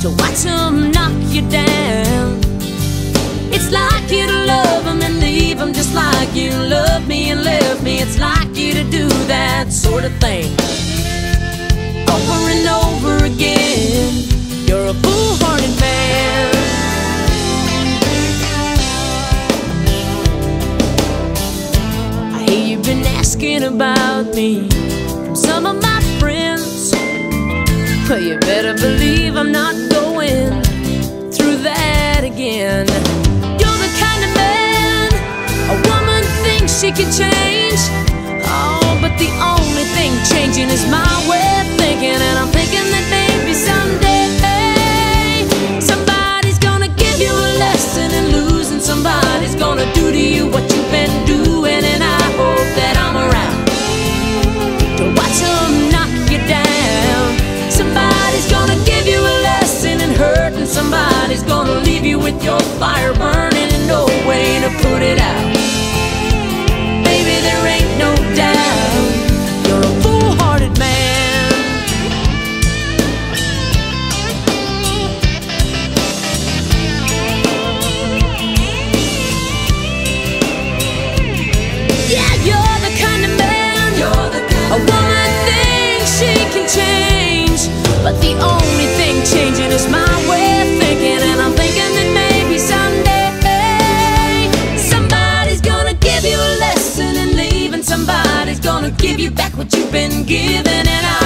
to watch them knock you down. It's like you to love them and leave them just like you love me and left me. It's like you to do that sort of thing over and over again. You're a foolhardy man. I hear you've been asking about me from some of my friends. Well, you better believe I'm not going through that again. You're the kind of man a woman thinks she can change. Oh, but the only thing changing is my way of thinking, and I'm thinking that maybe someday somebody's gonna give you a lesson in losing. Somebody's gonna do to you what you've been doing, and I hope that I'm around to watch Somebody's gonna leave you with your fire burning and no way to put it out. what you've been given, and I.